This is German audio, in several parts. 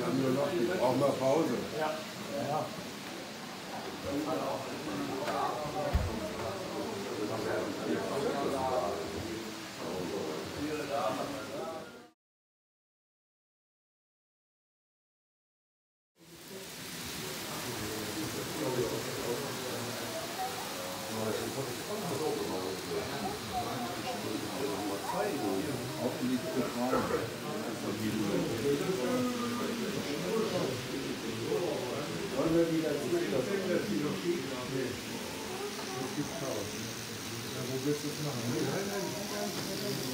Brauchen wir Pause. Ja. ja. Wollen wir wieder das Philosophie? Nee. Das gibt Chaos. Ja, wo willst du es machen? Nein, nein, nein.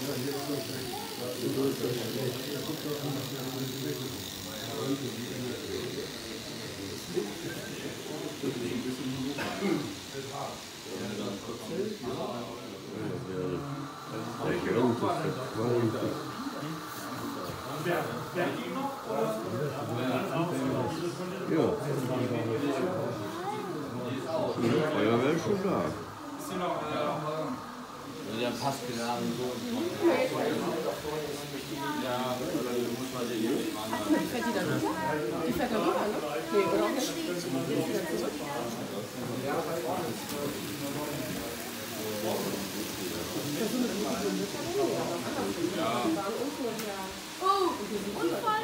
Ja, hier ist das schlecht. Da ist das schlecht. Da guckt doch an, was wir haben entwickelt. Heute, die Energie. Das ist ein bisschen so. Das ist hart. Ja, dann kurz. Der Grund ist der Qualität. Wer, wer die noch? Oder? Ja. Die Schon da. Der passt gerade so. Ja, muss man den hier fahren. Fährt die dann runter? Die fährt dann runter, ne? Nee, oder auch nicht? Die zurück? Oh, Unfall!